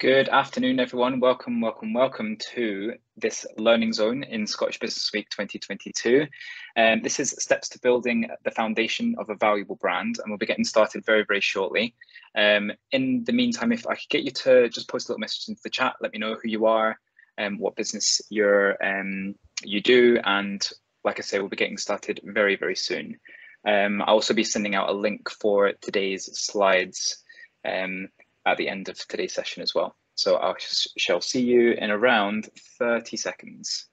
Good afternoon, everyone. Welcome, welcome, welcome to this Learning Zone in Scottish Business Week 2022. Um, this is steps to building the foundation of a valuable brand, and we'll be getting started very, very shortly. Um, in the meantime, if I could get you to just post a little message into the chat, let me know who you are, and um, what business you're um, you do, and like I say, we'll be getting started very, very soon. Um, I'll also be sending out a link for today's slides. Um, at the end of today's session as well. So I shall see you in around 30 seconds.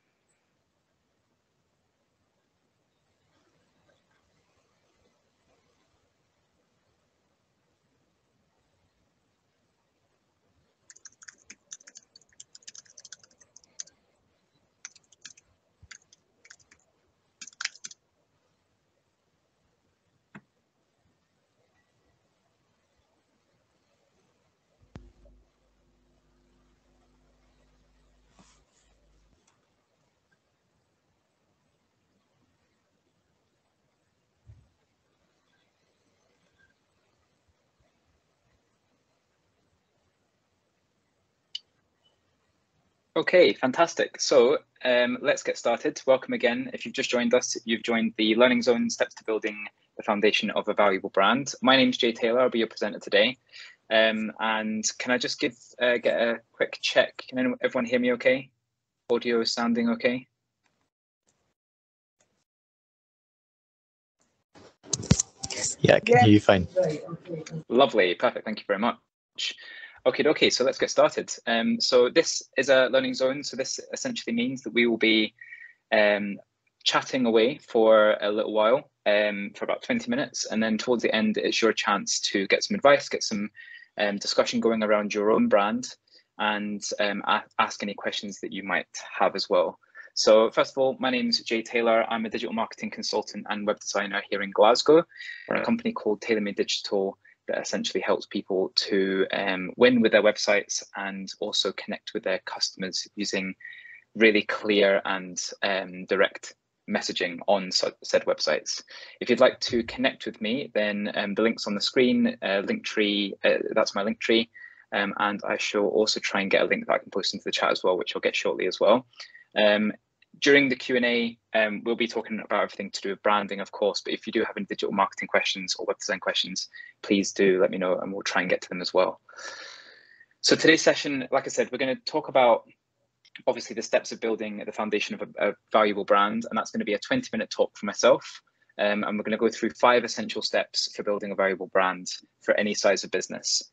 Okay, fantastic. So um, let's get started. Welcome again. If you've just joined us, you've joined the Learning Zone Steps to Building the Foundation of a Valuable Brand. My name is Jay Taylor. I'll be your presenter today. Um, and can I just give uh, get a quick check? Can anyone, everyone hear me okay? Audio is sounding okay? Yeah, I can hear you fine. Lovely, perfect. Thank you very much. Okay, okay, so let's get started. Um, so this is a learning zone. So this essentially means that we will be um, chatting away for a little while, um, for about 20 minutes. And then towards the end, it's your chance to get some advice, get some um, discussion going around your own brand and um, ask any questions that you might have as well. So first of all, my name is Jay Taylor. I'm a digital marketing consultant and web designer here in Glasgow for a company called TaylorMade Digital that essentially helps people to um, win with their websites and also connect with their customers using really clear and um, direct messaging on said websites. If you'd like to connect with me, then um, the link's on the screen, uh, Linktree, uh, that's my Linktree. Um, and I shall also try and get a link that I can post into the chat as well, which I'll get shortly as well. Um, during the Q&A, um, we'll be talking about everything to do with branding, of course, but if you do have any digital marketing questions or web design questions, please do let me know and we'll try and get to them as well. So today's session, like I said, we're going to talk about obviously the steps of building the foundation of a, a valuable brand, and that's going to be a 20 minute talk for myself. Um, and we're going to go through five essential steps for building a valuable brand for any size of business.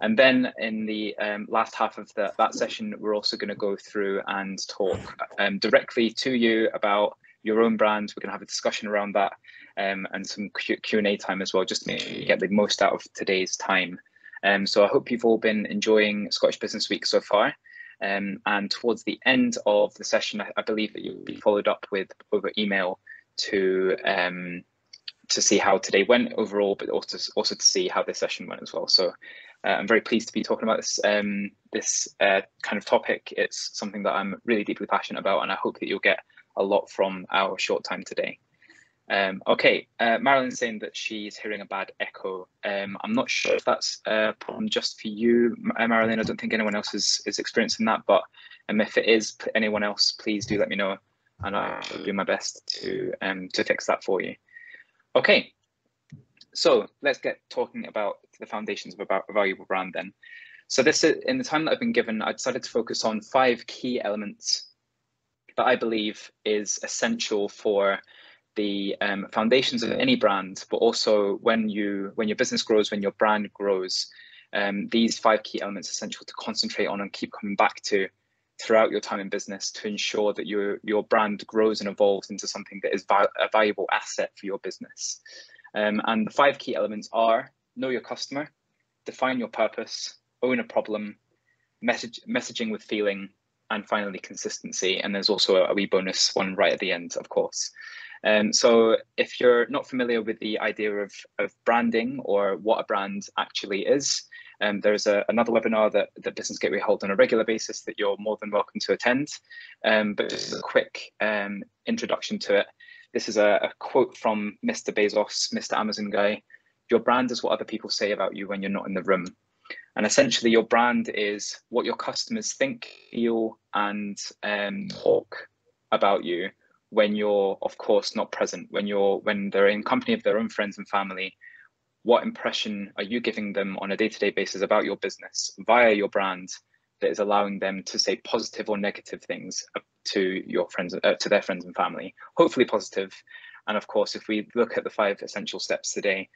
And then in the um, last half of the, that session, we're also going to go through and talk um, directly to you about your own brand. We're going to have a discussion around that um, and some Q&A time as well, just to get the most out of today's time. Um, so I hope you've all been enjoying Scottish Business Week so far. Um, and towards the end of the session, I, I, believe that you'll be followed up with over email to um, to see how today went overall, but also also to see how this session went as well. So uh, I'm very pleased to be talking about this um, this uh, kind of topic. It's something that I'm really deeply passionate about, and I hope that you'll get a lot from our short time today. Um, okay, uh, Marilyn's saying that she's hearing a bad echo. Um, I'm not sure if that's a problem just for you, uh, Marilyn. I don't think anyone else is, is experiencing that, but um, if it is anyone else, please do let me know, and I'll do my best to um, to fix that for you. Okay, so let's get talking about the foundations of a valuable brand then. So this is, in the time that I've been given, I decided to focus on five key elements that I believe is essential for the um, foundations of any brand, but also when you when your business grows, when your brand grows, um, these five key elements are essential to concentrate on and keep coming back to throughout your time in business to ensure that your your brand grows and evolves into something that is a valuable asset for your business. Um, and the five key elements are know your customer, define your purpose, own a problem, message messaging with feeling, and finally consistency. And there's also a wee bonus one right at the end, of course. Um, so if you're not familiar with the idea of, of branding or what a brand actually is, um, there's a, another webinar that, that Business Gateway hold on a regular basis that you're more than welcome to attend. Um, but just a quick um, introduction to it. This is a, a quote from Mr. Bezos, Mr. Amazon guy. Your brand is what other people say about you when you're not in the room. And essentially, your brand is what your customers think, feel, and um, talk about you when you're, of course, not present. When you're when they're in company of their own friends and family, what impression are you giving them on a day-to-day basis about your business via your brand that is allowing them to say positive or negative things to your friends, uh, to their friends and family? Hopefully. And of course, if we look at the five essential steps today,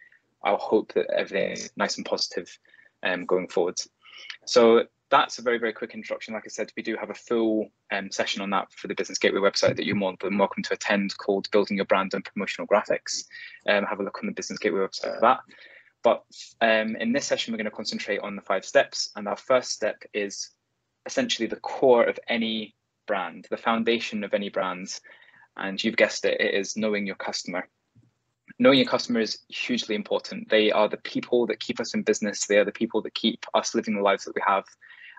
I'll hope that everything is nice and positive um, going forward. So that's a very, very quick introduction. Like I said, we do have a full um, session on that for the Business Gateway website that you're more than welcome to attend called Building Your Brand and Promotional Graphics. Um, have a look on the Business Gateway website for that. But um, in this session, we're going to concentrate on the five steps. And our first step is essentially the core of any brand, the foundation of any brand. And you've guessed it, it is knowing your customer knowing your customer is hugely important. They are the people that keep us in business. They are the people that keep us living the lives that we have.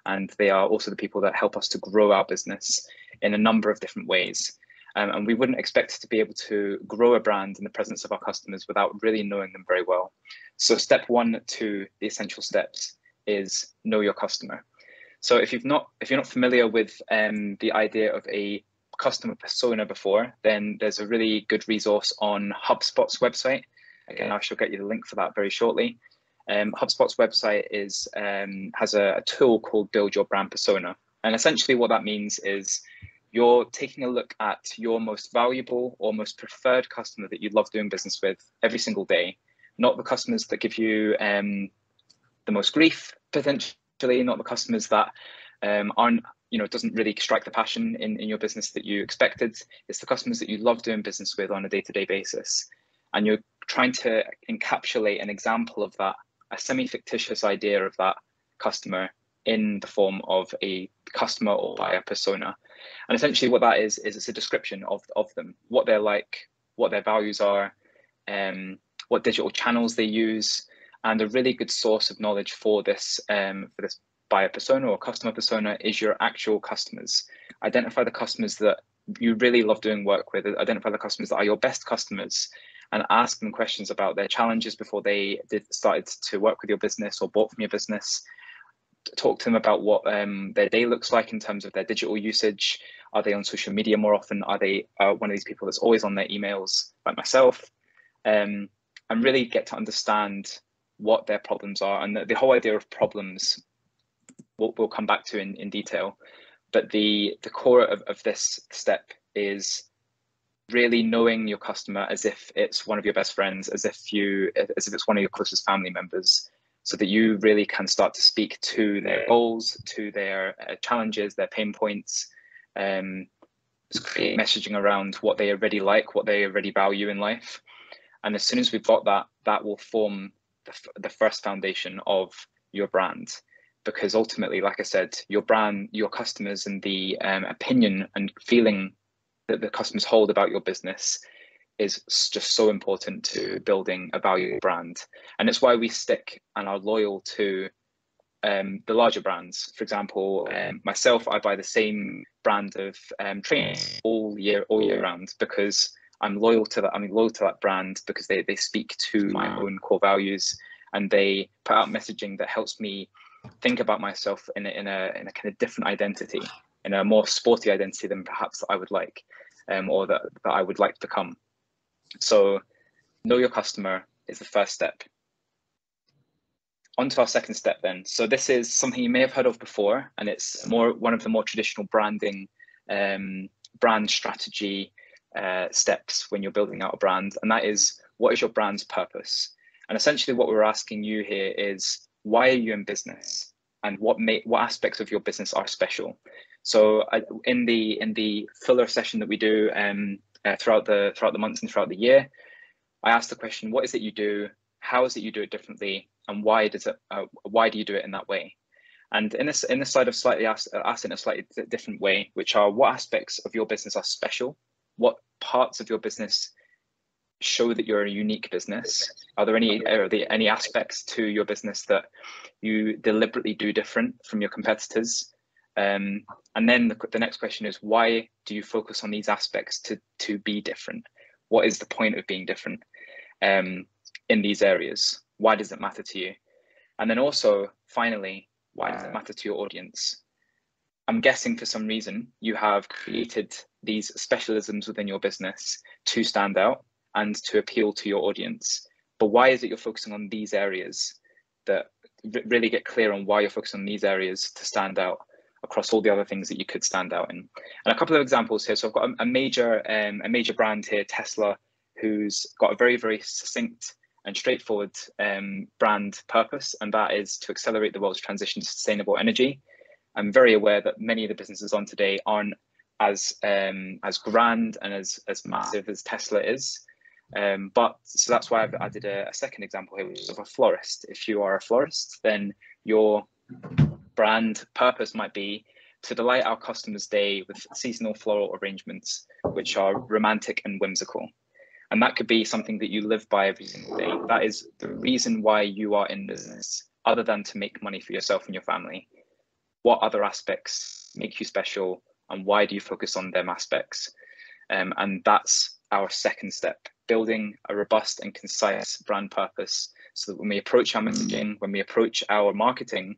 And they are also the people that help us to grow our business in a number of different ways. Um, and we wouldn't expect to be able to grow a brand in the presence of our customers without really knowing them very well. So step one to the essential steps is know your customer. So if you've not if you're not familiar with um, the idea of a customer persona before, then there's a really good resource on HubSpot's website. Again, I shall get you the link for that very shortly. Um, HubSpot's website is um, has a, a, tool called Build Your Brand Persona. And essentially what that means is you're taking a look at your most valuable or most preferred customer that you love doing business with every single day, not the customers that give you um, the most grief, potentially, not the customers that um, aren't you know doesn't really strike the passion in, in your business that you expected. It's the customers that you love doing business with on a day-to-day basis. And you're trying to encapsulate an example of that a semi-fictitious idea of that customer in the form of a customer or buyer persona and essentially what that is is it's a description of, of them what they're like what their values are um, what digital channels they use and a really good source of knowledge for this um, for this buyer persona or customer persona is your actual customers. Identify the customers that you really love doing work with, identify the customers that are your best customers and ask them questions about their challenges before they did started to work with your business or bought from your business. Talk to them about what um, their day looks like in terms of their digital usage. Are they on social media more often? Are they uh, one of these people that's always on their emails, like myself? Um, and really get to understand what their problems are. And the, the whole idea of problems we'll, we'll come back to in, in detail. But the, the core of, of this step is really knowing your customer as if it's one of your best friends, as if you as if it's one of your closest family members, so that you really can start to speak to their goals, to their uh, challenges, their pain points, um, create messaging around what they already like, what they already value in life. And as soon as we've got that, that will form the, the first foundation of your brand. Because ultimately, like I said, your brand, your customers, and the um, opinion and feeling that the customers hold about your business is just so important to building a value brand. And it's why we stick and are loyal to um, the larger brands. For example, um, myself, I buy the same brand of um, trainers all year, all year round because I'm loyal to that. I'm loyal to that brand because they they speak to my own core values and they put out messaging that helps me think about myself in a, in a in a kind of different identity, in a more sporty identity than perhaps I would like, um, or that, that I would like to become. So, know your customer is the first step. On to our second step then. So this is something you may have heard of before, and it's more one of the more traditional branding, um, brand strategy uh, steps when you're building out a brand, and that is what is your brand's purpose? And essentially, what we're asking you here is why are you in business and what may, what aspects of your business are special so uh, in the in the fuller session that we do um, uh, throughout the throughout the months and throughout the year. I ask the question what is it you do? How is it you do it differently? And why does it uh, why do you do it in that way? And in this in this slide of slightly asked, asked in a slightly different way which are what aspects of your business are special? What parts of your business show that you're a unique business? Are there any are there any aspects to your business that you deliberately do different from your competitors? Um, and then the, the next question is why do you focus on these aspects to to be different? What is the point of being different um, in these areas? Why does it matter to you? And then also, finally, why does it matter to your audience? I'm guessing for some reason you have created these specialisms within your business to stand out and to appeal to your audience. But why is it you're focusing on these areas that really get clear on why you're focusing on these areas to stand out across all the other things that you could stand out in? And a couple of examples here. So I've got a, a major um, a major brand here, Tesla, who's got a very very succinct and straightforward um, brand purpose, and that is to accelerate the world's transition to sustainable energy. I'm very aware that many of the businesses on today aren't as um, as grand and as as massive as Tesla is. Um, but so that's why I've added a, a, second example here, which is of a florist. If you are a florist, then your brand purpose might be to delight our customers' day with seasonal floral arrangements, which are romantic and whimsical. And that could be something that you live by every single day. That is the reason why you are in business, other than to make money for yourself and your family what other aspects make you special and why do you focus on them aspects um, and that's our second step building a robust and concise brand purpose so that when we approach our messaging when we approach our marketing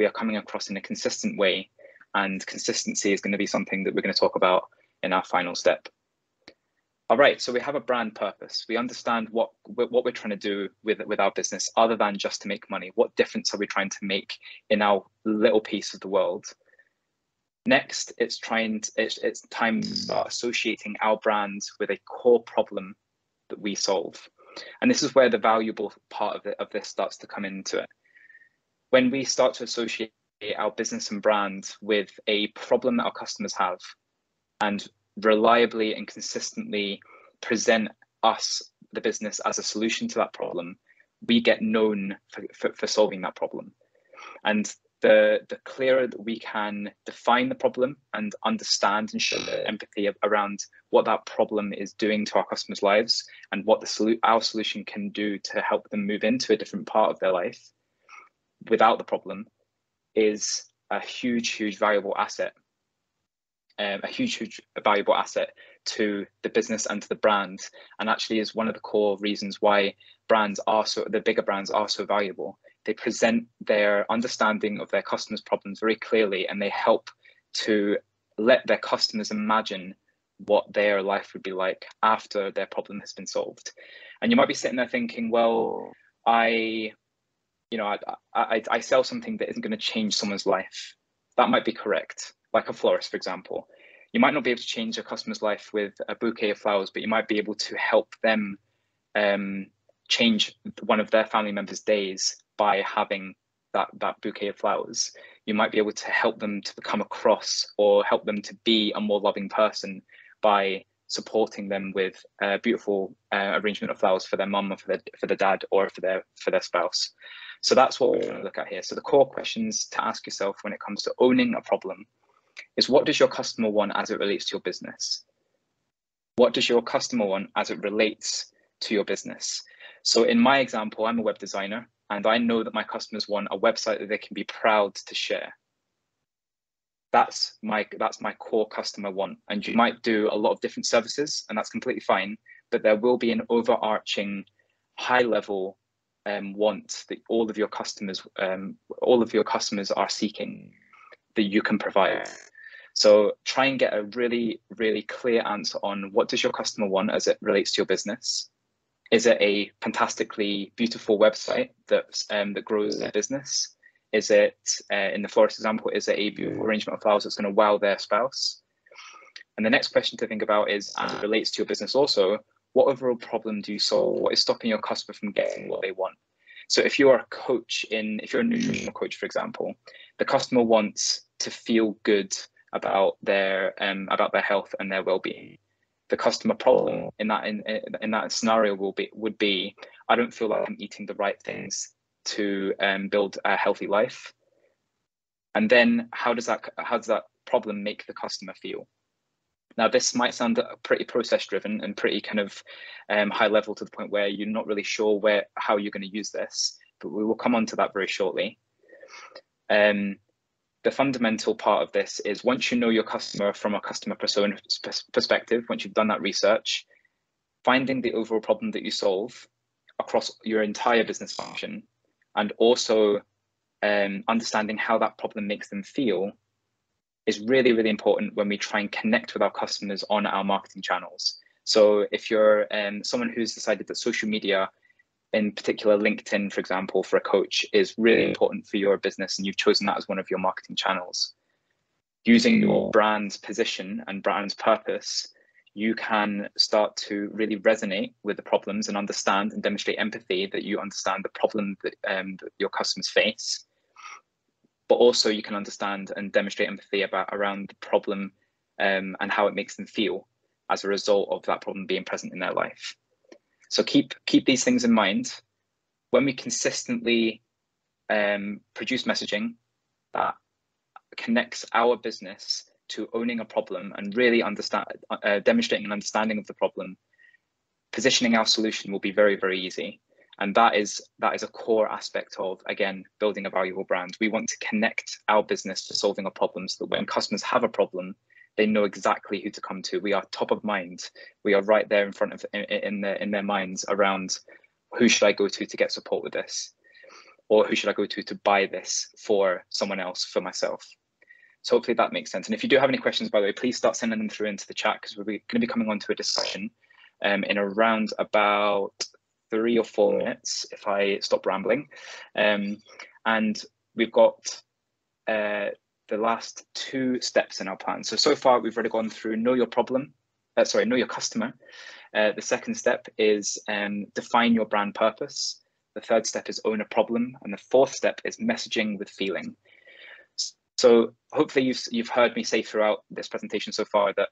we are coming across in a consistent way and consistency is going to be something that we're going to talk about in our final step all right, so we have a brand purpose. We understand what what we're trying to do with with our business, other than just to make money. What difference are we trying to make in our little piece of the world? Next, it's trying. To, it's it's time to start associating our brand with a core problem that we solve, and this is where the valuable part of it, of this starts to come into it. When we start to associate our business and brand with a problem that our customers have, and reliably and consistently present us, the business, as a solution to that problem, we get known for, for, for solving that problem. And the, the clearer that we can define the problem and understand and show empathy around what that problem is doing to our customers' lives and what the solu- our solution can do to help them move into a different part of their life without the problem is a huge, huge valuable asset um, a huge, huge valuable asset to the business and to the brand, and actually is one of the core reasons why brands are so the bigger brands are so valuable. They present their understanding of their customers' problems very clearly, and they help to let their customers imagine what their life would be like after their problem has been solved. And you might be sitting there thinking, well, I, you know, I, I, I sell something that isn't going to change someone's life. That might be correct like a florist, for example. You might not be able to change a customer's life with a bouquet of flowers, but you might be able to help them um, change one of their family members' days by having that, that bouquet of flowers. You might be able to help them to become across or help them to be a more loving person by supporting them with a beautiful uh, arrangement of flowers for their mum or for their, for their dad or for their for their spouse. So that's what we're trying to look at here. So the core questions to ask yourself when it comes to owning a problem is what does your customer want as it relates to your business? What does your customer want as it relates to your business? So in my example, I'm a web designer and I know that my customers want a website that they can be proud to share. That's my that's my core customer want. And you might do a lot of different services and that's completely fine, but there will be an overarching high level um, want that all of your customers um, all of your customers are seeking that you can provide. So try and get a really, really clear answer on what does your customer want as it relates to your business. Is it a fantastically beautiful website that um, that grows their business? Is it, uh, in the florist example, is it a beautiful arrangement of flowers that's going to wow their spouse? And the next question to think about is, as it relates to your business also, what overall problem do you solve? What is stopping your customer from getting what they want? So if you're a coach in, if you're a nutritional coach, for example, the customer wants to feel good about their um, about their health and their well-being. The customer problem in that in, in that scenario will be would be I don't feel like I'm eating the right things to um, build a healthy life. And then how does that how does that problem make the customer feel? Now, this might sound pretty process driven and pretty kind of um, high level to the point where you're not really sure where how you're going to use this, but we will come on to that very shortly. Um, the fundamental part of this is once you know your customer from a customer persona perspective, once you've done that research, finding the overall problem that you solve across your entire business function and also um, understanding how that problem makes them feel is really, really important when we try and connect with our customers on our marketing channels. So if you're um, someone who's decided that social media, in particular LinkedIn, for example, for a coach is really important for your business and you've chosen that as one of your marketing channels, using your brand's position and brand's purpose, you can start to really resonate with the problems and understand and demonstrate empathy that you understand the problem that, um, that your customers face but also you can understand and demonstrate empathy about around the problem um, and how it makes them feel as a result of that problem being present in their life. So keep keep these things in mind. When we consistently um, produce messaging that connects our business to owning a problem and really understand, uh, demonstrating an understanding of the problem, positioning our solution will be very, very easy. And that is that is a core aspect of again building a valuable brand. We want to connect our business to solving a problem so that when customers have a problem they know exactly who to come to. We are top of mind. We are right there in front of in, in their in their minds around who should i go to to get support with this or who should i go to to buy this for someone else for myself so hopefully that makes sense and if you do have any questions by the way please start sending them through into the chat because we're going to be coming on to a discussion um, in around about three or four minutes if I stop rambling. Um, and we've got uh, the last two steps in our plan. So, so far we've already gone through know your problem, uh, sorry, know your customer. Uh, the second step is um, define your brand purpose. The third step is own a problem. And the fourth step is messaging with feeling. So hopefully you've, you've heard me say throughout this presentation so far that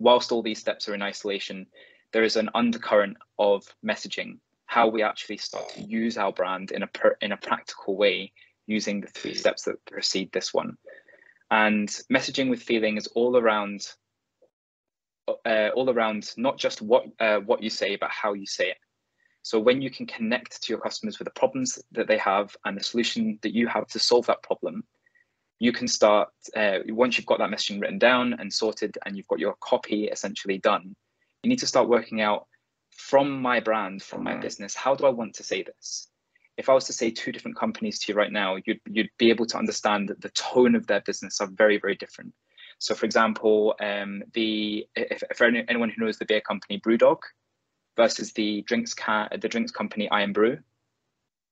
whilst all these steps are in isolation, there is an undercurrent of messaging, how we actually start to use our brand in a per, in a practical way using the three steps that precede this one. And messaging with feeling is all around uh, all around not just what uh, what you say, but how you say it. So when you can connect to your customers with the problems that they have and the solution that you have to solve that problem, you can start uh, once you've got that messaging written down and sorted, and you've got your copy essentially done you need to start working out from my brand, from my business, how do I want to say this? If I was to say two different companies to you right now, you'd, you'd be able to understand that the tone of their business are very, very different. So for example, um, the if, if anyone who knows the beer company Brewdog versus the drinks can the drinks company Irn-Bru,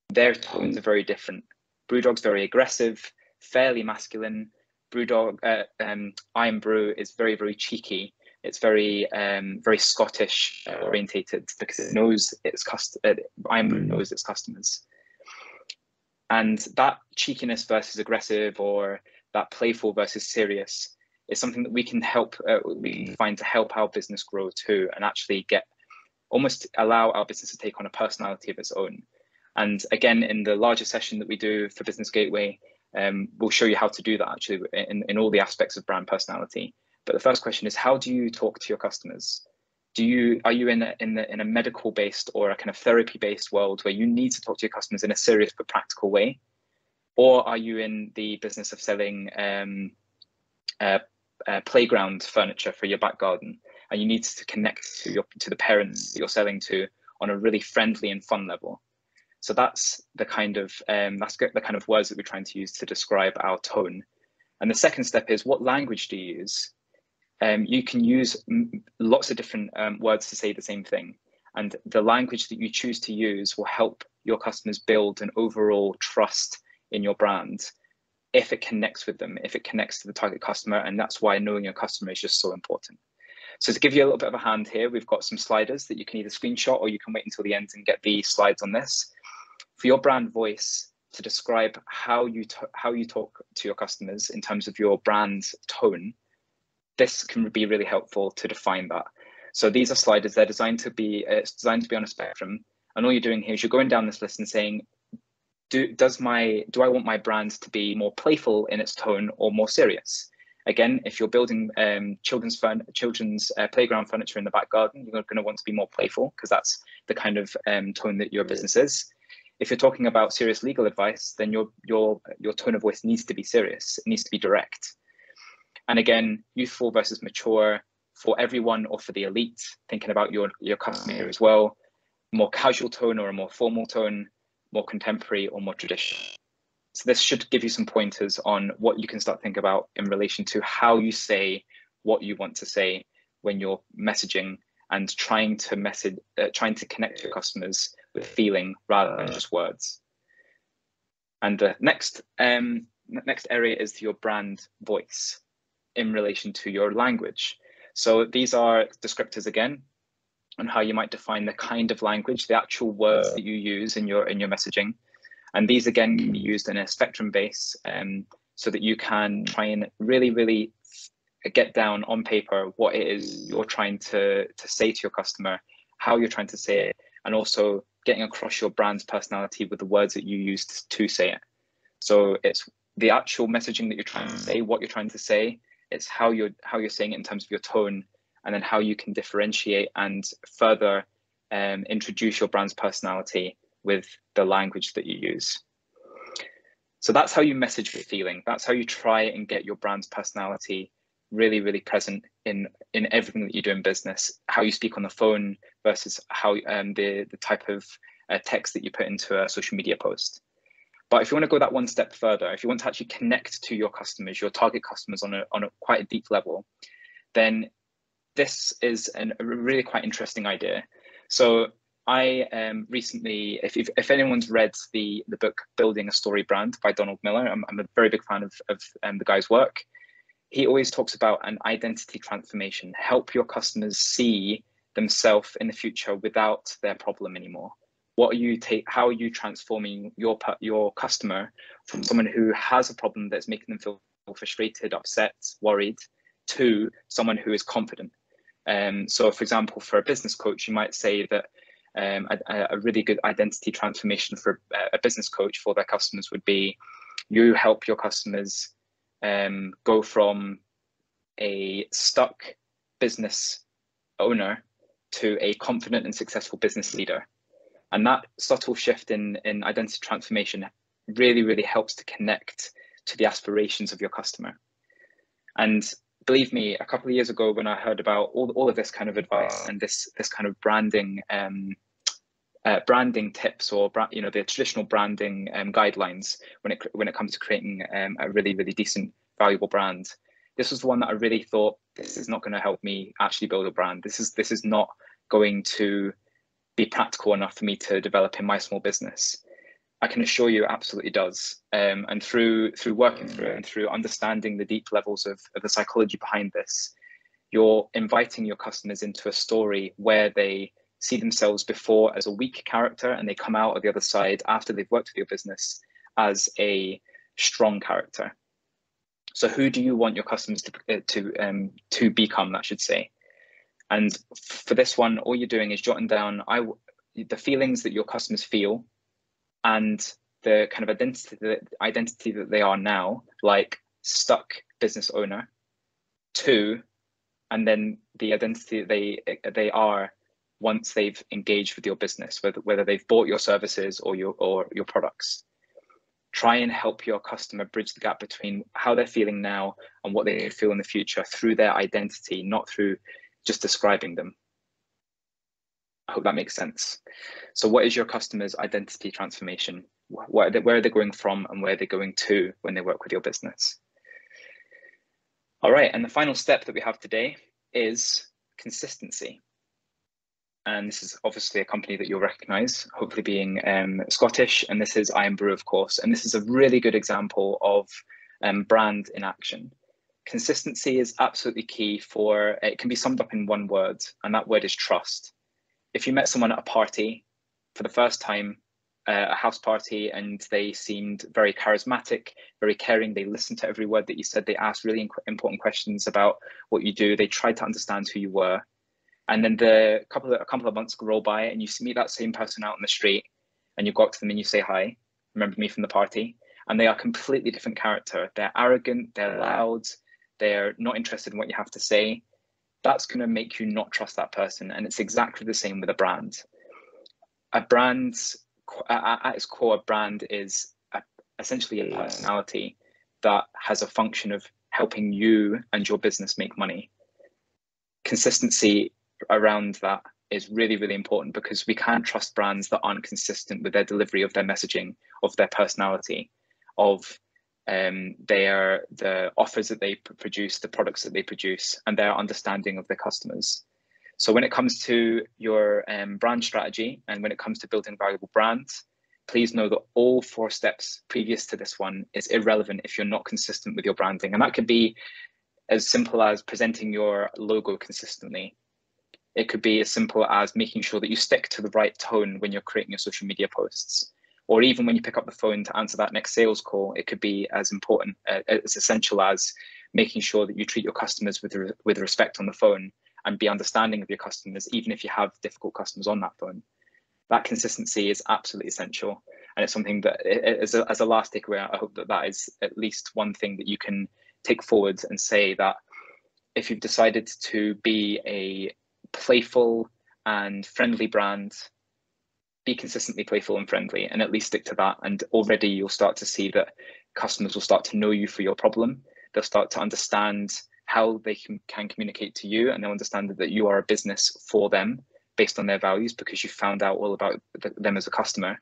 their tones are very different. Brewdog's very aggressive, fairly masculine. Brewdog, uh, um, Irn-Bru is very, very cheeky it's very um, very Scottish orientated because it knows its cust- uh, mm. knows its customers. And that cheekiness versus aggressive or that playful versus serious is something that we can help uh, we mm. find to help our business grow too and actually get almost allow our business to take on a personality of its own. And again, in the larger session that we do for Business Gateway, um, we'll show you how to do that actually in, in all the aspects of brand personality. But the first question is, how do you talk to your customers? Do you are you in a, in, in a medical based or a kind of therapy based world where you need to talk to your customers in a serious but practical way, or are you in the business of selling um, uh, uh, playground furniture for your back garden, and you need to connect to your to the parents that you're selling to on a really friendly and fun level? So that's the kind of um, that's the kind of words that we're trying to use to describe our tone. And the second step is what language do you use? um, you can use lots of different um, words to say the same thing. And the language that you choose to use will help your customers build an overall trust in your brand if it connects with them, if it connects to the target customer. And that's why knowing your customer is just so important. So to give you a little bit of a hand here, we've got some sliders that you can either screenshot or you can wait until the end and get the slides on this. For your brand voice to describe how you how you talk to your customers in terms of your brand's tone, this can be really helpful to define that. So these are sliders, they're designed to be, uh, it's designed to be on a spectrum. And all you're doing here is you're going down this list and saying, do, does my, do I want my brand to be more playful in its tone or more serious? Again, if you're building um, children's fun, children's uh, playground furniture in the back garden, you're going to want to be more playful because that's the kind of um, tone that your business is. If you're talking about serious legal advice, then your your your tone of voice needs to be serious. It needs to be direct. And again, youthful versus mature for everyone or for the elite, thinking about your, your customer as well. More casual tone or a more formal tone, more contemporary, or more traditional. So this should give you some pointers on what you can start thinking about in relation to how you say what you want to say when you're messaging and trying to message, uh, trying to connect your customers with feeling rather than just words. And the next um, next area is your brand voice in relation to your language. So these are descriptors again on how you might define the kind of language, the actual words that you use in your in your messaging. And these again can be used in a spectrum base um, so that you can try and really, really get down on paper what it is you're trying to, to say to your customer, how you're trying to say it, and also getting across your brand's personality with the words that you use to say it. So it's the actual messaging that you're trying to say, what you're trying to say, it's how you're how you're saying it in terms of your tone, and then how you can differentiate and further um, introduce your brand's personality with the language that you use. So that's how you message with feeling. That's how you try and get your brand's personality really, really present in in everything that you do in business. How you speak on the phone versus how um, the the type of uh, text that you put into a social media post. But if you want to go that one step further, if you want to actually connect to your customers, your target customers on a on a quite a deep level, then this is an, a really quite interesting idea. So I um, recently, if, if, if, anyone's read the the book Building a Story Brand by Donald Miller, I'm, I'm a very big fan of, of um, the guy's work he always talks about an identity transformation, help your customers see themselves in the future without their problem anymore. What are you take? How are you transforming your your customer from someone who has a problem that's making them feel frustrated, upset, worried, to someone who is confident? Um, so, for example, for a business coach, you might say that um, a, a, really good identity transformation for a business coach for their customers would be you help your customers um, go from a stuck business owner to a confident and successful business leader. And that subtle shift in, in identity transformation really, really helps to connect to the aspirations of your customer. And believe me, a couple of years ago, when I heard about all, all of this kind of advice and this this kind of branding um, uh, branding tips or you know the traditional branding um, guidelines when it when it comes to creating um, a really really decent valuable brand. This was the one that I really thought this is not going to help me actually build a brand. This is this is not going to be practical enough for me to develop in my small business. I can assure you, it absolutely does. Um, and through through working through it and through understanding the deep levels of, of the psychology behind this, you're inviting your customers into a story where they see themselves before as a weak character and they come out of the other side after they've worked with your business as a strong character. So who do you want your customers to uh, to um, to become? I should say. And for this one, all you're doing is jotting down I the feelings that your customers feel, and the kind of identity the identity that they are now, like stuck business owner. Two, and then the identity they they are once they've engaged with your business, whether whether they've bought your services or your or your products. Try and help your customer bridge the gap between how they're feeling now and what they feel in the future through their identity, not through just describing them. I hope that makes sense. So, what is your customer's identity transformation? Where are, they, where are they going from and where are they going to when they work with your business? All right, and the final step that we have today is consistency and this is obviously a company that you'll recognize, hopefully being um, Scottish, and this is Irn-Bru, of course, and this is a really good example of um, brand in action. Consistency is absolutely key for, it can be summed up in one word, and that word is trust. If you met someone at a party for the first time, uh, a house party, and they seemed very charismatic, very caring, they listened to every word that you said, they asked really important questions about what you do, they tried to understand who you were, and then the couple of, a couple of months roll by and you meet that same person out in the street and you go up to them and you say hi. Remember me from the party? And they are completely different character. They're arrogant they're loud they're not interested in what you have to say. That's going to make you not trust that person. And it's exactly the same with a brand. A brand at its core a brand is a, essentially a personality that has a function of helping you and your business make money. Consistency around that is really, really important because we can't trust brands that aren't consistent with their delivery of their messaging, of their personality, of um, their the offers that they produce, the products that they produce, and their understanding of their customers. So when it comes to your um, brand strategy and when it comes to building valuable brands, please know that all four steps previous to this one is irrelevant if you're not consistent with your branding. And that could be as simple as presenting your logo consistently. It could be as simple as making sure that you stick to the right tone when you're creating your social media posts. Or even when you pick up the phone to answer that next sales call, it could be as important, uh, as essential as making sure that you treat your customers with, with respect on the phone and be understanding of your customers, even if you have difficult customers on that phone. That consistency is absolutely essential. And it's something that, as a, as a last takeaway, I hope that that is at least one thing that you can take forward and say that if you've decided to be a playful and friendly brand, be consistently playful and friendly and at least stick to that. And already you'll start to see that customers will start to know you for your problem. They'll start to understand how they can, can communicate to you and they'll understand that you are a business for them based on their values because you found out all about them as a customer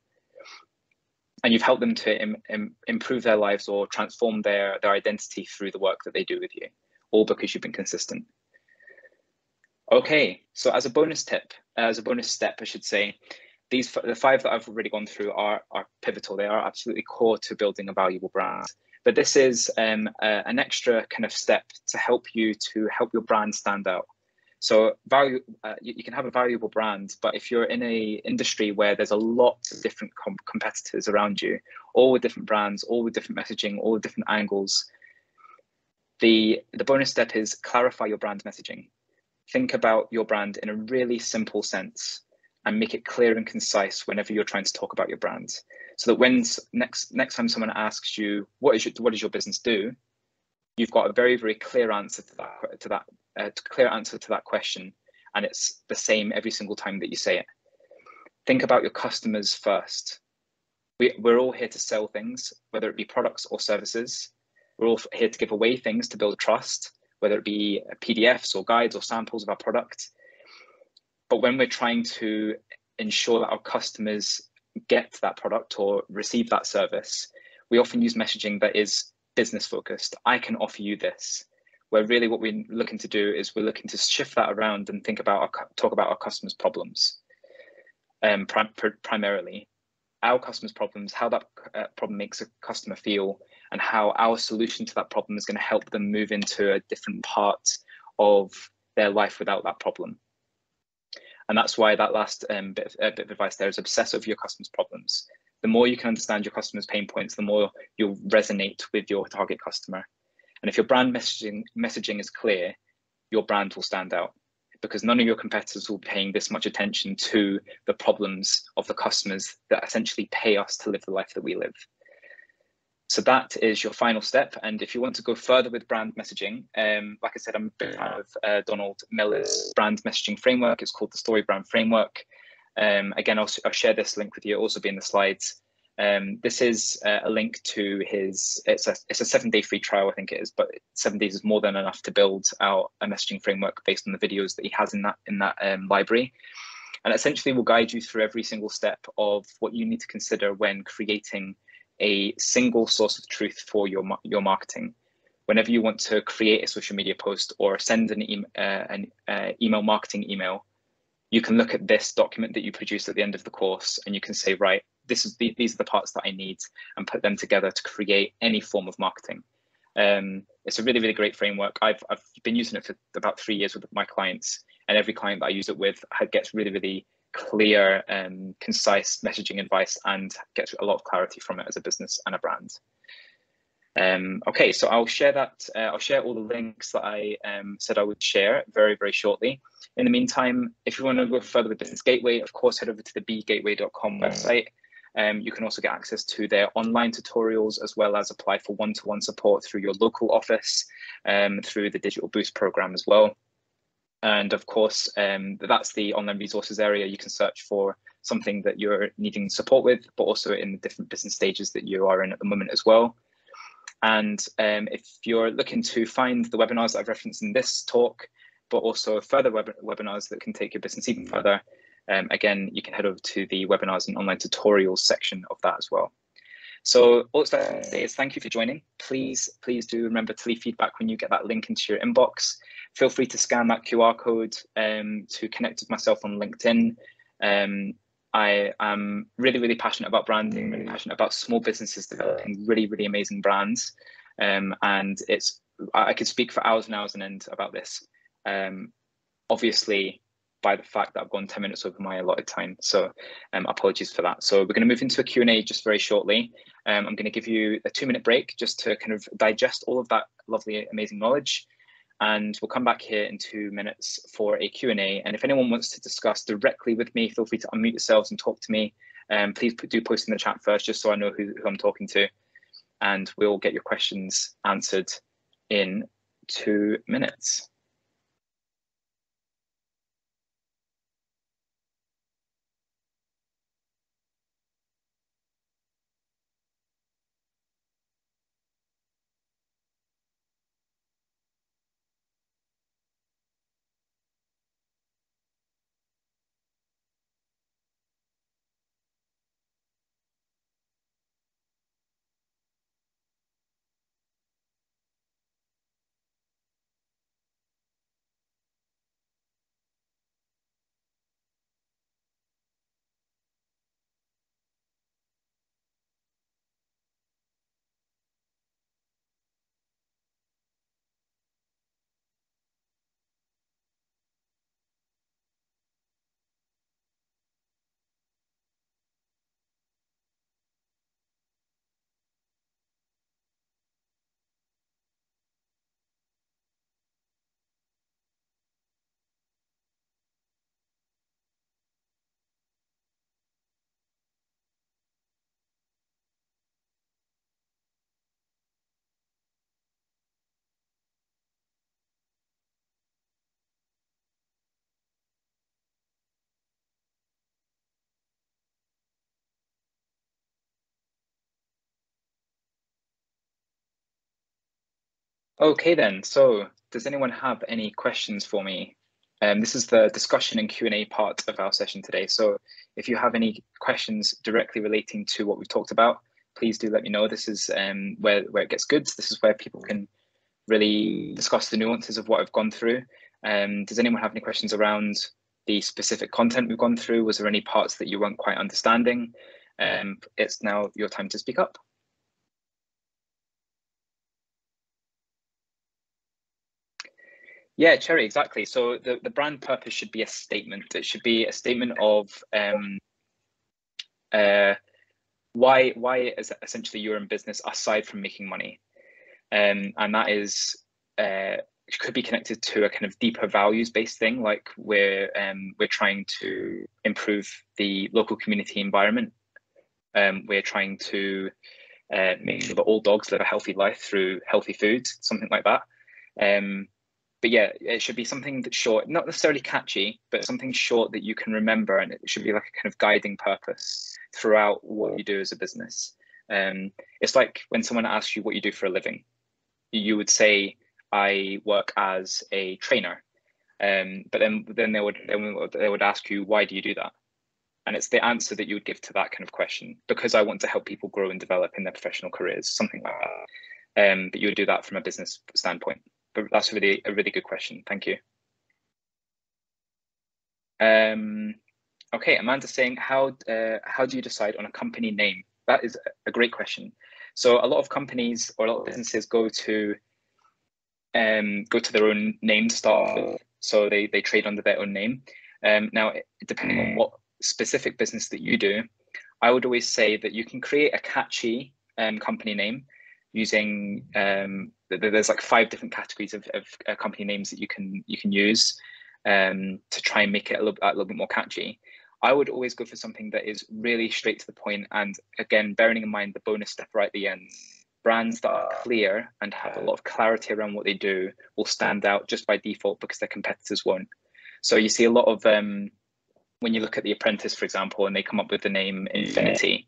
and you've helped them to Im Im improve their lives or transform their their identity through the work that they do with you all because you've been consistent okay so as a bonus tip as a bonus step i should say these the five that i've already gone through are are pivotal. They are absolutely core to building a valuable brand. But this is um, uh, an extra kind of step to help you to help your brand stand out. So value, uh, you, you, can have a valuable brand, but if you're in a industry where there's a lot of different com competitors around you, all with different brands, all with different messaging, all with different angles, the the bonus step is clarify your brand messaging. Think about your brand in a really simple sense and make it clear and concise whenever you're trying to talk about your brand. So that when next next time someone asks you what is your, what does your business do, you've got a very very clear answer to that to that uh, a clear answer to that question and it's the same every single time that you say it. Think about your customers first. We, we're all here to sell things, whether it be products or services. We're all here to give away things to build trust, whether it be PDFs or guides or samples of our product. But when we're trying to ensure that our customers get that product or receive that service, we often use messaging that is business focused. I can offer you this where really what we're looking to do is we're looking to shift that around and think about our, talk about our customers' problems um, prim primarily our customers' problems, how that uh, problem makes a customer feel, and how our solution to that problem is going to help them move into a different part of their life without that problem. And that's why that last um, bit, of, uh, bit of advice there is obsess over your customers' problems. The more you can understand your customers' pain points, the more you'll resonate with your target customer. And if your brand messaging messaging is clear, your brand will stand out because none of your competitors will be paying this much attention to the problems of the customers that essentially pay us to live the life that we live. So that is your final step. And if you want to go further with brand messaging, um, like I said, I'm a big fan of uh, Donald Miller's brand messaging framework. It's called the Story Brand Framework. Um, again, I'll, I'll, share this link with you. It'll also be in the slides. Um, this is uh, a link to his, it's a, it's a seven day free trial, I think it is, but seven days is more than enough to build out a messaging framework based on the videos that he has in that, in that um, library. And essentially will guide you through every single step of what you need to consider when creating a single source of truth for your, your marketing. Whenever you want to create a social media post or send an, e uh, an uh, email marketing email, you can look at this document that you produce at the end of the course and you can say, right, this is the, these are the parts that I need and put them together to create any form of marketing. Um, it's a really, really great framework. I've, I've been using it for about three years with my clients and every client that I use it with gets really, really clear and um, concise messaging advice and gets a lot of clarity from it as a business and a brand. Um, okay, so I'll share that. Uh, I'll share all the links that I um, said I would share very, very shortly. In the meantime, if you want to go further with Business Gateway, of course, head over to the bgateway.com website. Um, you can also get access to their online tutorials as well as apply for one-to-one -one support through your local office um, through the Digital Boost program as well. And of course, um, that's the online resources area. You can search for something that you're needing support with, but also in the different business stages that you are in at the moment as well. And um, if you're looking to find the webinars that I've referenced in this talk, but also further web webinars that can take your business even further, um, again, you can head over to the webinars and online tutorials section of that as well. So all it's to say is thank you for joining. Please, please do remember to leave feedback when you get that link into your inbox. Feel free to scan that QR code um, to connect with myself on LinkedIn. Um, I am really, really passionate about branding, really passionate about small businesses developing really, really amazing brands. Um, and it's I could speak for hours and hours and end about this. Um, obviously, by the fact that I've gone 10 minutes over my allotted time. So um, apologies for that. So we're going to move into a Q&A just very shortly. Um, I'm going to give you a two minute break just to kind of digest all of that lovely, amazing knowledge. And we'll come back here in two minutes for a Q&A. And if anyone wants to discuss directly with me, feel free to unmute yourselves and talk to me. Um, please do post in the chat first, just so I know who, who I'm talking to. And we'll get your questions answered in two minutes. Okay then, so does anyone have any questions for me? Um, this is the discussion and Q&A part of our session today. So if you have any questions directly relating to what we've talked about, please do let me know. This is um, where, where it gets good. This is where people can really discuss the nuances of what I've gone through. Um, does anyone have any questions around the specific content we've gone through? Was there any parts that you weren't quite understanding? Um, it's now your time to speak up. Yeah, Cherry, exactly. So the, the brand purpose should be a statement. It should be a statement of um, uh, why why is essentially you're in business aside from making money, um, and that is uh, could be connected to a kind of deeper values based thing, like we're um, we're trying to improve the local community environment. Um, we're trying to uh, make sure that all dogs live a healthy life through healthy food, something like that. Um, but yeah, it should be something that's short, not necessarily catchy, but something short that you can remember, and it should be like a kind of guiding purpose throughout what you do as a business. Um, it's like when someone asks you what you do for a living, you would say, "I work as a trainer," um, but then then they would then they would ask you, "Why do you do that?" And it's the answer that you would give to that kind of question because I want to help people grow and develop in their professional careers, something like that. Um, but you would do that from a business standpoint but that's really a really good question. Thank you. Um, okay, Amanda's saying how uh, how do you decide on a company name? That is a great question. So a lot of companies or a lot of businesses go to um, go to their own name to start with. So they they trade under their own name. Um, now, depending on what specific business that you do, I would always say that you can create a catchy um, company name using um, there's like five different categories of, of uh, company names that you can you can use um, to try and make it a little, a little bit more catchy. I would always go for something that is really straight to the point, and again, bearing in mind the bonus step right at the end. Brands that are clear and have a lot of clarity around what they do will stand out just by default because their competitors won't. So you see a lot of um, when you look at The Apprentice, for example, and they come up with the name Infinity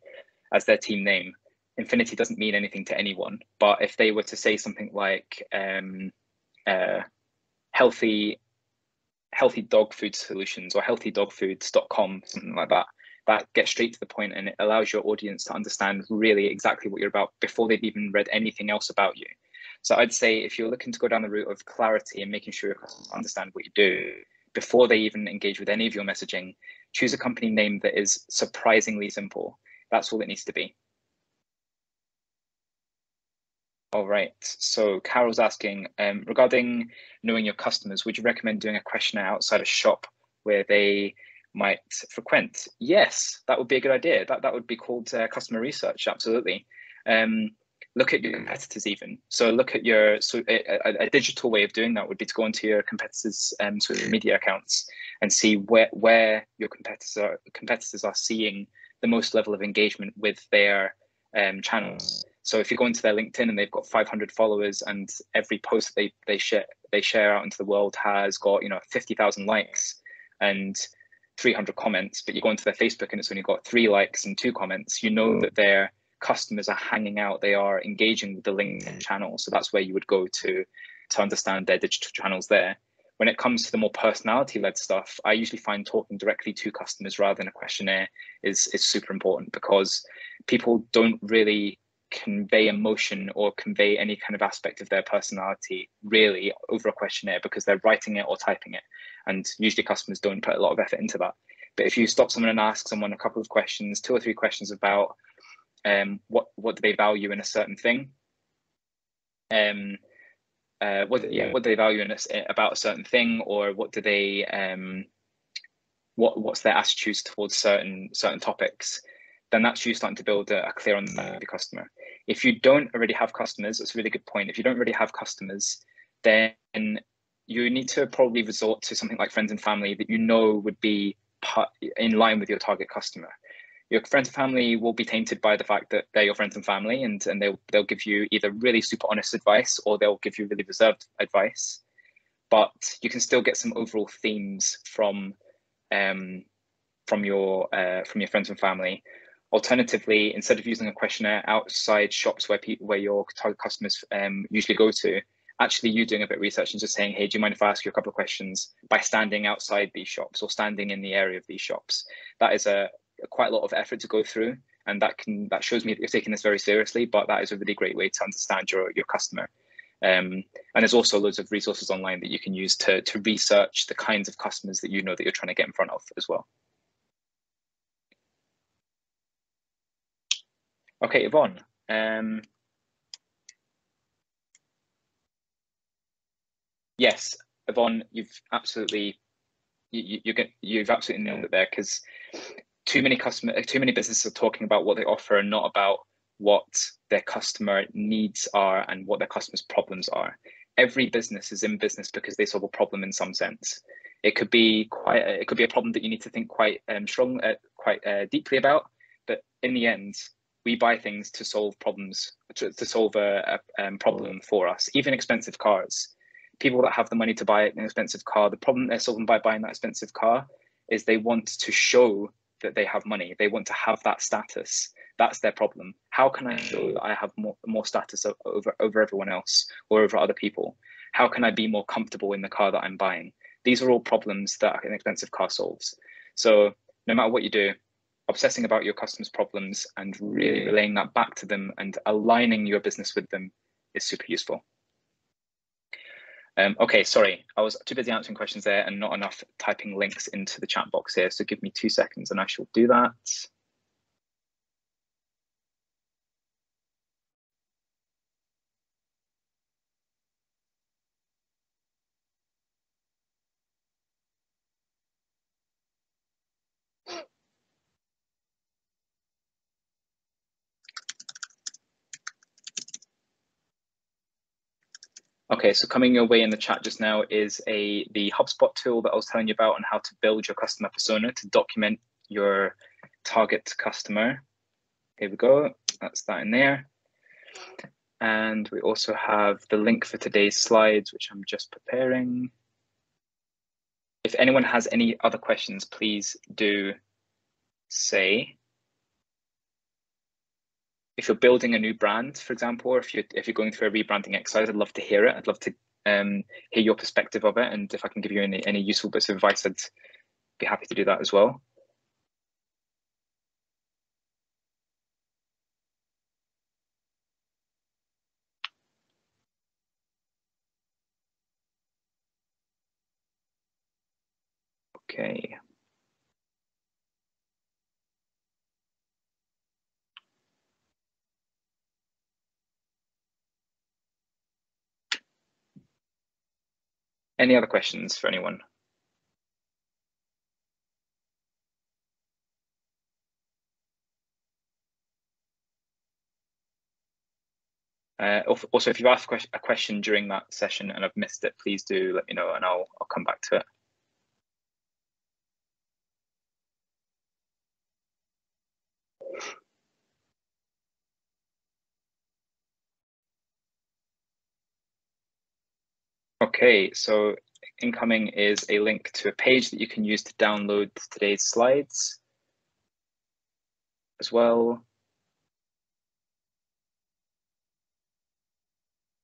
as their team name infinity doesn't mean anything to anyone. But if they were to say something like um, uh, healthy healthy dog food solutions or healthydogfoods.com, something like that. That gets straight to the point and it allows your audience to understand really exactly what you're about before they've even read anything else about you. So I'd say if you're looking to go down the route of clarity and making sure you understand what you do before they even engage with any of your messaging, choose a company name that is surprisingly simple. That's all it needs to be. All right, so Carol's asking, um, regarding knowing your customers, would you recommend doing a questionnaire outside a shop where they might frequent? Yes, that would be a good idea. That, that would be called uh, customer research, absolutely. Um, look at your competitors even. So look at your, so a, a, digital way of doing that would be to go into your competitors' um, social media accounts and see where, where your competitors are, competitors are seeing the most level of engagement with their um, channels. So if you go into their LinkedIn and they've got 500 followers and every post they they share they share out into the world has got you know 50,000 likes and 300 comments, but you go into their Facebook and it's only got three likes and two comments, you know hmm. that their customers are hanging out, they are engaging with the LinkedIn hmm. channel. So that's where you would go to to understand their digital channels there. When it comes to the more personality-led stuff, I usually find talking directly to customers rather than a questionnaire is is super important because people don't really convey emotion or convey any kind of aspect of their personality really over a questionnaire because they're writing it or typing it. And usually customers don't put a lot of effort into that. But if you stop someone and ask someone a couple of questions, two or three questions about um, what what do they value in a certain thing, um, uh, what yeah, what do they value in a, about a certain thing, or what do they um, what what's their attitudes towards certain certain topics, then that's you starting to build a, a clear understanding of your customer. If you don't already have customers, that's a really good point. If you don't already have customers, then you need to probably resort to something like friends and family that you know would be in line with your target customer. Your friends and family will be tainted by the fact that they're your friends and family, and, and they'll they'll give you either really super honest advice or they'll give you really reserved advice. But you can still get some overall themes from um, from your uh, from your friends and family Alternatively, instead of using a questionnaire outside shops where people where your target customers um, usually go to, actually you doing a bit of research and just saying, hey, do you mind if I ask you a couple of questions by standing outside these shops or standing in the area of these shops? That is a, a quite a lot of effort to go through, and that can that shows me that you're taking this very seriously. But that is a really great way to understand your your customer. Um, and there's also loads of resources online that you can use to to research the kinds of customers that you know that you're trying to get in front of as well. Okay, Yvonne. Um, yes, Yvonne, you've absolutely you, you get you've absolutely nailed it there because too many customer too many businesses are talking about what they offer and not about what their customer needs are and what their customers problems are every business is in business because they solve a problem in some sense it could be quite a, it could be a problem that you need to think quite um, strong uh, quite uh, deeply about but in the end we buy things to solve problems, to, to solve a, a um, problem for us, even expensive cars. People that have the money to buy an expensive car, the problem they're solving by buying that expensive car is they want to show that they have money. They want to have that status. That's their problem. How can I show that I have more, more status over, over everyone else or over other people? How can I be more comfortable in the car that I'm buying? These are all problems that an expensive car solves. So no matter what you do, obsessing about your customers' problems and really relaying that back to them and aligning your business with them is super useful. Um, okay, sorry, I was too busy answering questions there and not enough typing links into the chat box here. So give me two seconds and I shall do that. Okay, so coming your way in the chat just now is a the HubSpot tool that I was telling you about on how to build your customer persona to document your target customer. Here we go, that's that in there. And we also have the link for today's slides, which I'm just preparing. If anyone has any other questions, please do say if you're building a new brand, for example, or if you're if you're going through a rebranding exercise, I'd love to hear it. I'd love to um, hear your perspective of it, and if I can give you any any useful bits of advice, I'd be happy to do that as well. Okay. Any other questions for anyone? Uh, also, if you've asked a question during that session and I've missed it, please do let me know and I'll, I'll come back to it. Okay, so incoming is a link to a page that you can use to download today's slides as well.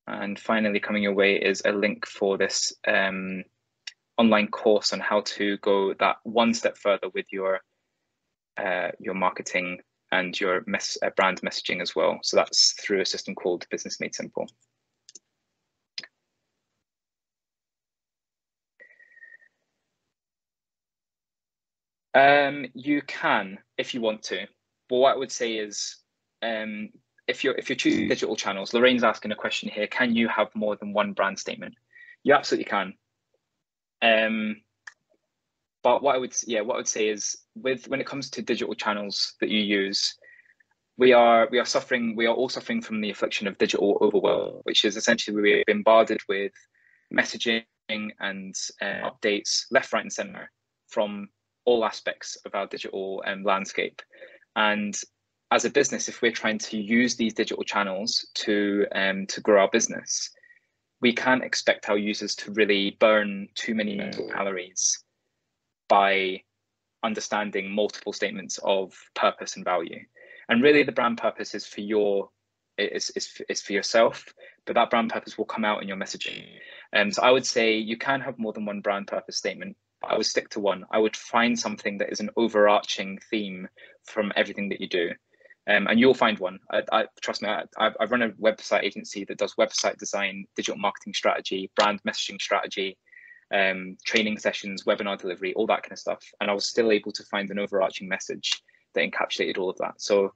And finally coming your way is a link for this um, online course on how to go that one step further with your uh, your marketing and your mes uh, brand messaging as well. So that's through a system called Business Made Simple. Um, you can if you want to, but what I would say is, um, if you're if you're choosing digital channels, Lorraine's asking a question here: Can you have more than one brand statement? You absolutely can. Um, but what I would yeah, what I would say is, with when it comes to digital channels that you use, we are we are suffering we are all suffering from the affliction of digital overwhelm, which is essentially we're bombarded with messaging and uh, updates left, right, and center from all aspects of our digital um, landscape. And as a business, if we're trying to use these digital channels to um, to grow our business, we can't expect our users to really burn too many mental calories by understanding multiple statements of purpose and value. And really, the brand purpose is for your is is is for yourself, but that brand purpose will come out in your messaging. And um, so I would say you can have more than one brand purpose statement, I would stick to one. I would find something that is an overarching theme from everything that you do. Um, and you'll find one. I, I trust me. I, I, run a website agency that does website design, digital marketing strategy, brand messaging strategy, um, training sessions, webinar delivery, all that kind of stuff. And I was still able to find an overarching message that encapsulated all of that. So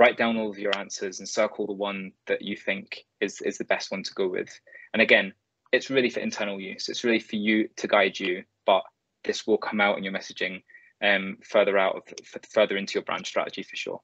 write down all of your answers and circle the one that you think is is the best one to go with. And again, it's really for internal use. It's really for you to guide you, but this will come out in your messaging um, further out of further into your brand strategy for sure.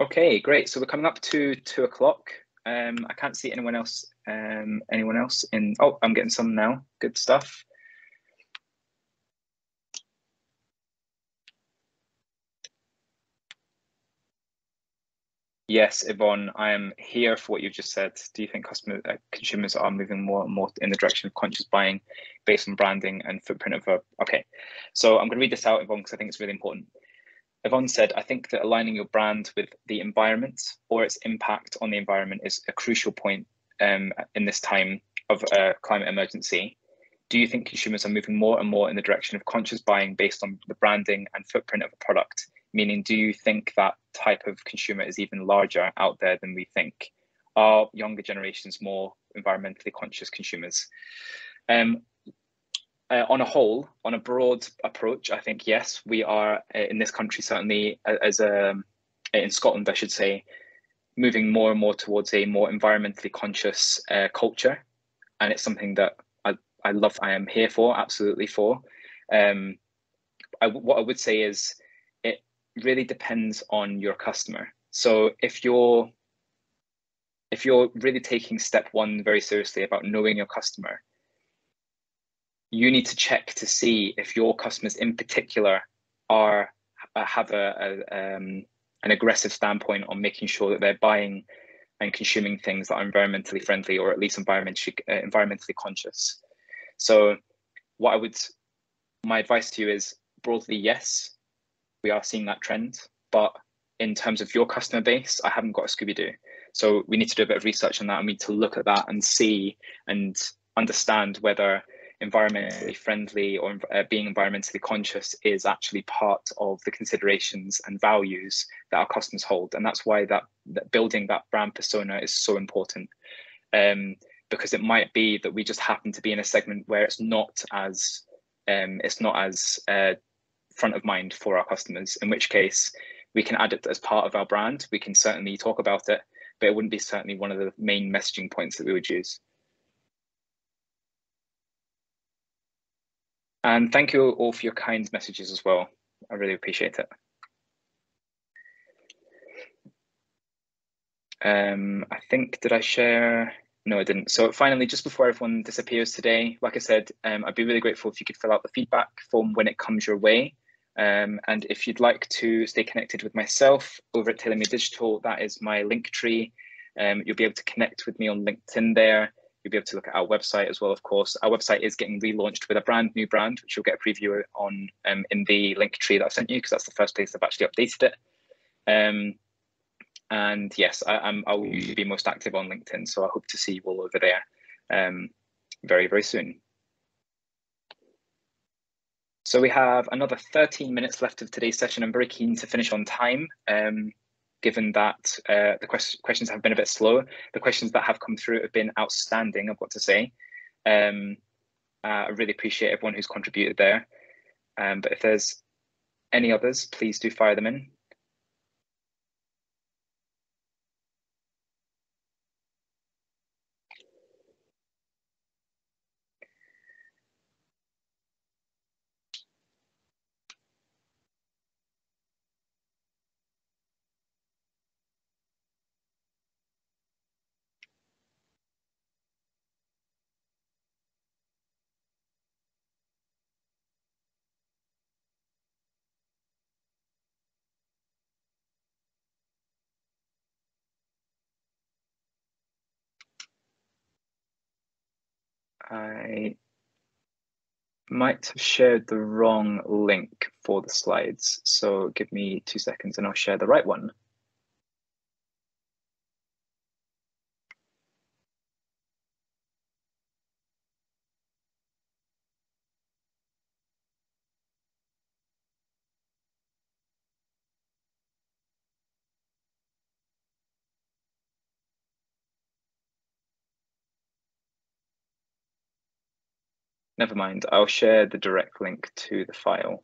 Okay, great. So we're coming up to two o'clock. Um, I can't see anyone else. Um, anyone else in? Oh, I'm getting some now. Good stuff. Yes, Yvonne, I am here for what you've just said. Do you think customer uh, consumers are moving more and more in the direction of conscious buying based on branding and footprint of a? Okay, so I'm going to read this out, Yvonne, because I think it's really important. Yvonne said, I think that aligning your brand with the environment or its impact on the environment is a crucial point um, in this time of a climate emergency. Do you think consumers are moving more and more in the direction of conscious buying based on the branding and footprint of a product? Meaning, do you think that type of consumer is even larger out there than we think? Are younger generations more environmentally conscious consumers? Um, uh, on a whole, on a broad approach, I think yes, we are uh, in this country certainly as a in Scotland, I should say, moving more and more towards a more environmentally conscious uh, culture, and it's something that I I love. I am here for, absolutely for. Um, I, what I would say is really depends on your customer. So if you're if you're really taking step one very seriously about knowing your customer, you need to check to see if your customers in particular are have a, a um, an aggressive standpoint on making sure that they're buying and consuming things that are environmentally friendly or at least environmentally uh, environmentally conscious. So what I would, my advice to you is broadly, yes, we are seeing that trend, but in terms of your customer base, I haven't got a Scooby-Doo. So we need to do a bit of research on that and we need to look at that and see and understand whether environmentally friendly or uh, being environmentally conscious is actually part of the considerations and values that our customers hold and that's why that, that building that brand persona is so important um, because it might be that we just happen to be in a segment where it's not as um, it's not as uh, front of mind for our customers in which case we can add it as part of our brand we can certainly talk about it but it wouldn't be certainly one of the main messaging points that we would use And thank you all for your kind messages as well. I really appreciate it. Um, I think, did I share? No, I didn't. So finally, just before everyone disappears today, like I said, um, I'd be really grateful if you could fill out the feedback form when it comes your way. Um, and if you'd like to stay connected with myself over at TaylorMade Digital, that is my link tree. Um, you'll be able to connect with me on LinkedIn there. You'll be able to look at our website as well, of course. Our website is getting relaunched with a brand new brand, which you'll get a preview on um, in the link tree that I sent you, because that's the first place I've actually updated it. Um, and yes, I will usually be most active on LinkedIn, so I hope to see you all over there um, very, very soon. So we have another 13 minutes left of today's session. I'm very keen to finish on time. Um, given that uh, the quest questions have been a bit slow. The questions that have come through have been outstanding, I've got to say. Um, uh, I really appreciate everyone who's contributed there. Um, but if there's any others, please do fire them in. I might have shared the wrong link for the slides. So give me two seconds and I'll share the right one. Never mind, I'll share the direct link to the file.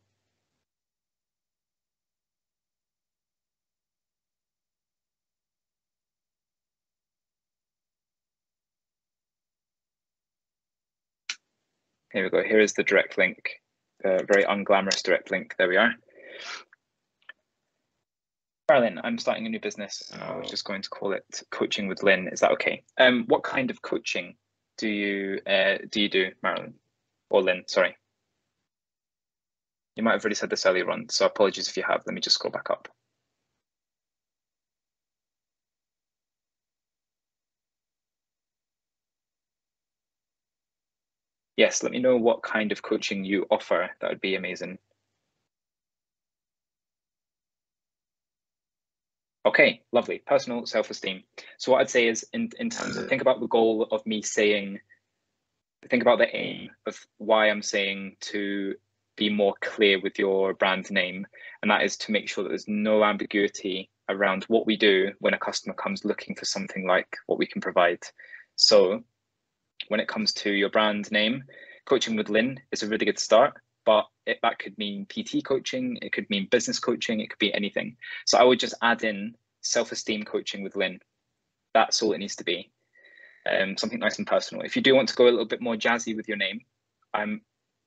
Here we go, here is the direct link, a very unglamorous direct link, there we are. Carolyn, I'm starting a new business. I was just going to call it Coaching with Lynn. Is that okay? Um, what kind of coaching do you uh, do you do, Marilyn? Or Lynn, sorry. You might have already said this earlier on, so apologies if you have. Let me just scroll back up. Yes, let me know what kind of coaching you offer. That would be amazing. Okay, lovely. Personal self-esteem. So what I'd say is in, in terms of think about the goal of me saying think about the aim of why I'm saying to be more clear with your brand name, and that is to make sure that there's no ambiguity around what we do when a customer comes looking for something like what we can provide. So, when it comes to your brand name, coaching with Lynn is a really good start, but it, that could mean PT coaching, it could mean business coaching, it could be anything. So, I would just add in self esteem coaching with Lynn. That's all it needs to be um, something nice and personal. If you do want to go a little bit more jazzy with your name, I'm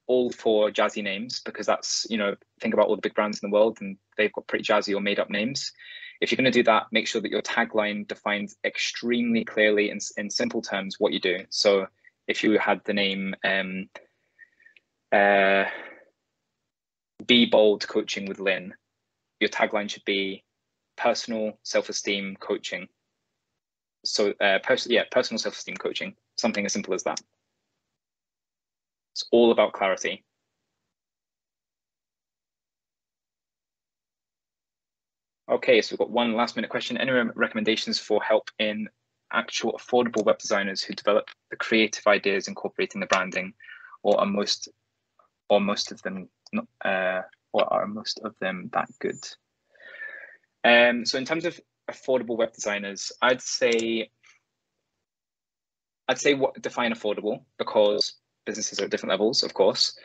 all for jazzy names because that's, you know, think about all the big brands in the world and they've got pretty jazzy or made up names. If you're going to do that, make sure that your tagline defines extremely clearly in, in simple terms what you do. So if you had the name um, uh, Be Bold Coaching with Lynn, your tagline should be personal self-esteem coaching so uh, pers- yeah, personal self-esteem coaching, something as simple as that. It's all about clarity. Okay, so we've got one last minute question. Any recommendations for help in actual affordable web designers who develop the creative ideas incorporating the branding, or are most, or most of them, uh, or are most of them that good? Um, so in terms of affordable web designers, I'd say, I'd say what define affordable because businesses are at different levels, of course.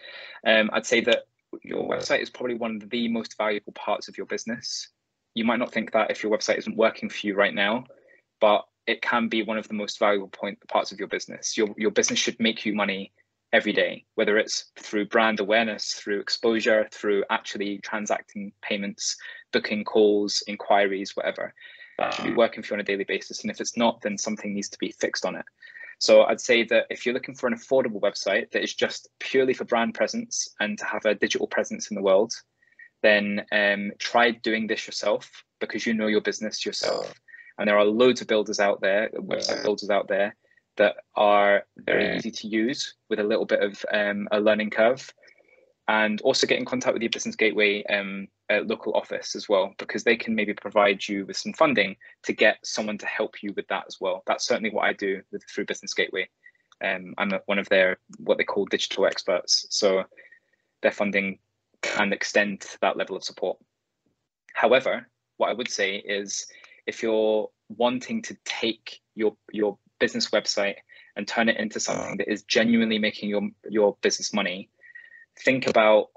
Um, I'd say that your website is probably one of the most valuable parts of your business you might not think that if your website isn't working for you right now, but it can be one of the most valuable point parts of your business. Your your business should make you money every day, whether it's through brand awareness, through exposure, through actually transacting payments, booking calls, inquiries, whatever. That should be working for you on a daily basis. And if it's not, then something needs to be fixed on it. So I'd say that if you're looking for an affordable website that is just purely for brand presence and to have a digital presence in the world, then um, try doing this yourself because you know your business yourself. And there are loads of builders out there, website builders out there that are very easy to use with a little bit of um, a learning curve. And also get in contact with your business gateway um, local office as well, because they can maybe provide you with some funding to get someone to help you with that as well. That's certainly what I do with, through Business Gateway. Um, I'm a, one of their what they call digital experts. So their funding can extend that level of support. However, what I would say is if you're wanting to take your your business website and turn it into something that is genuinely making your your business money, think about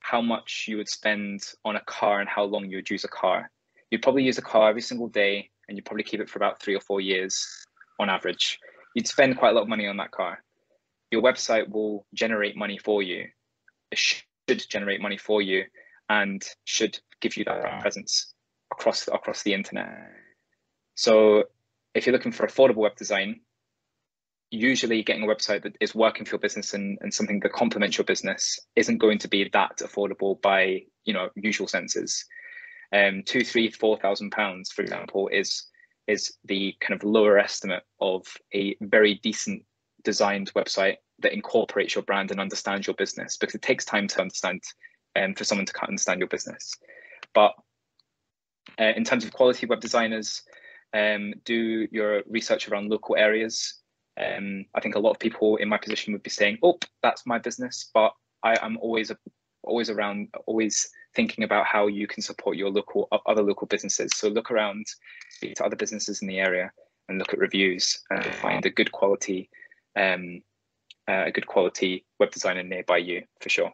how much you would spend on a car and how long you would use a car. You'd probably use a car every single day and you'd probably keep it for about three or four years on average. You'd spend quite a lot of money on that car. Your website will generate money for you should generate money for you and should give you that presence across across the internet. So if you're looking for affordable web design, usually getting a website that is working for your business and, and something that complements your business isn't going to be that affordable by you know usual senses. Um, two, three, four thousand pounds, for example, is is the kind of lower estimate of a very decent designed website that incorporates your brand and understands your business because it takes time to understand and um, for someone to understand your business. But uh, in terms of quality web designers, um, do your research around local areas. Um, I think a lot of people in my position would be saying, "Oh, that's my business," but I, am always always around, always thinking about how you can support your local other local businesses. So look around, speak to other businesses in the area, and look at reviews and find a good quality um, uh, a good quality web designer nearby you for sure.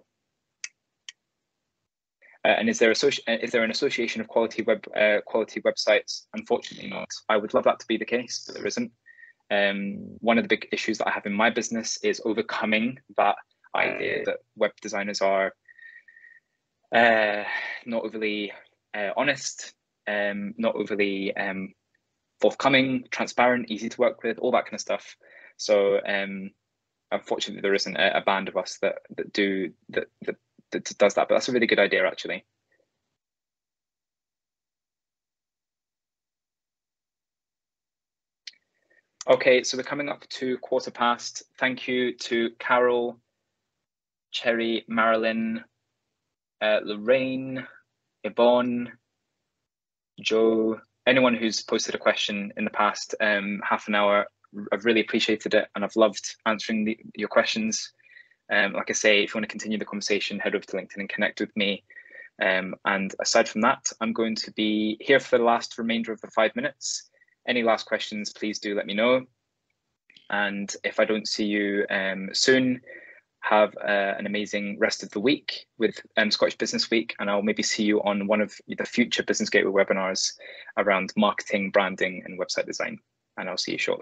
Uh, and is there, uh, is there an association of quality web uh, quality websites? Unfortunately not. I would love that to be the case, but there isn't. Um, one of the big issues that I have in my business is overcoming that idea that web designers are uh, not overly uh, honest, um, not overly um, forthcoming, transparent, easy to work with, all that kind of stuff. So um, unfortunately there isn't a, a, band of us that that do that, that that does that but that's a really good idea actually okay so we're coming up to quarter past thank you to carol cherry marilyn uh, lorraine yvonne joe anyone who's posted a question in the past um, half an hour I've really appreciated it and I've loved answering the, your questions. Um, like I say, if you want to continue the conversation, head over to LinkedIn and connect with me. Um, and aside from that, I'm going to be here for the last remainder of the five minutes. Any last questions, please do let me know. And if I don't see you um, soon, have uh, an amazing rest of the week with um, Scottish Business Week, and I'll maybe see you on one of the future Business Gateway webinars around marketing, branding, and website design. And I'll see you shortly.